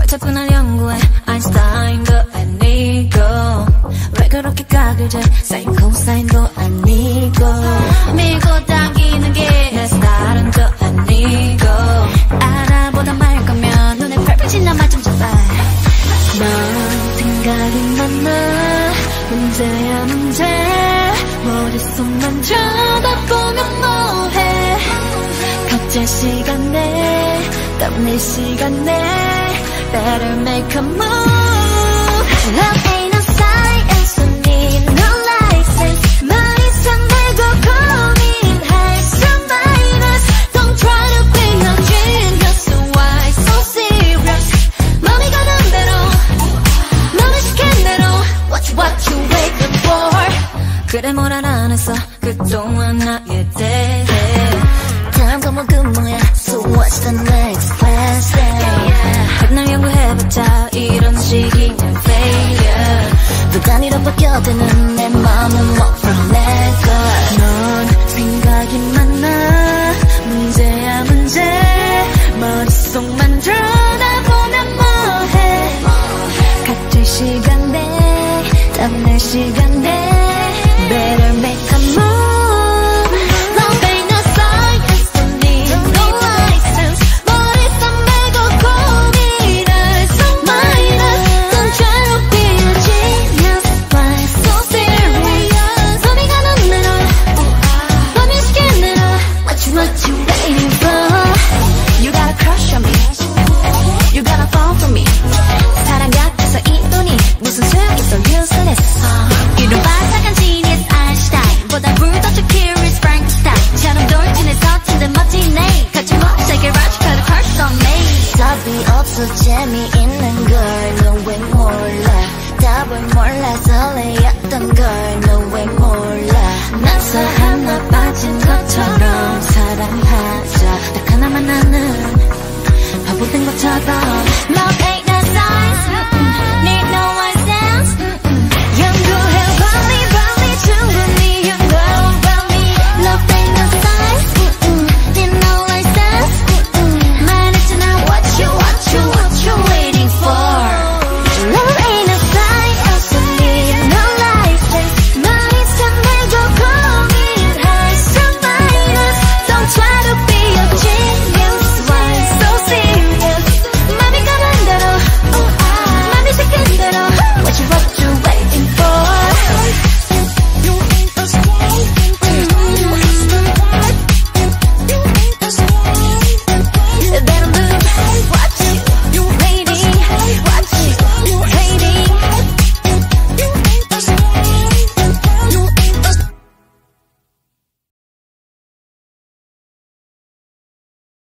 왜 자꾸 날 연구해? 아인슈타인도 아니고. 왜 그렇게 재? 사인 코사인도 아니고. 밀고 당기는 게 내 스타일은 또 아니고. 알아보다 말 거면 눈에 펄펄 나만 좀 잡아 넌 생각이 많아 문제야 문제. 머릿속만 쳐다보면 뭐해 각자 시간에 땀낼 시간에 Better make a move Love ain't a science I need no license 머리선 내고 고민할 minus Don't try to be a genius Why so serious 맘이 가는 대로 너를 시킨 대로 What what you waiting for 그래 뭘 알아 안 했어 그동안 나에 대해 건뭐 그 뭐야 So what's the next best thing 백날 연구해봤자 이런 식이면 failure 또 단위로 바뀌어드는 내 마음은 more from 없어 재미있는 걸 너 왜 몰라. 답을 몰라 설레였던 걸 너 왜 몰라. 난 사람 나빠진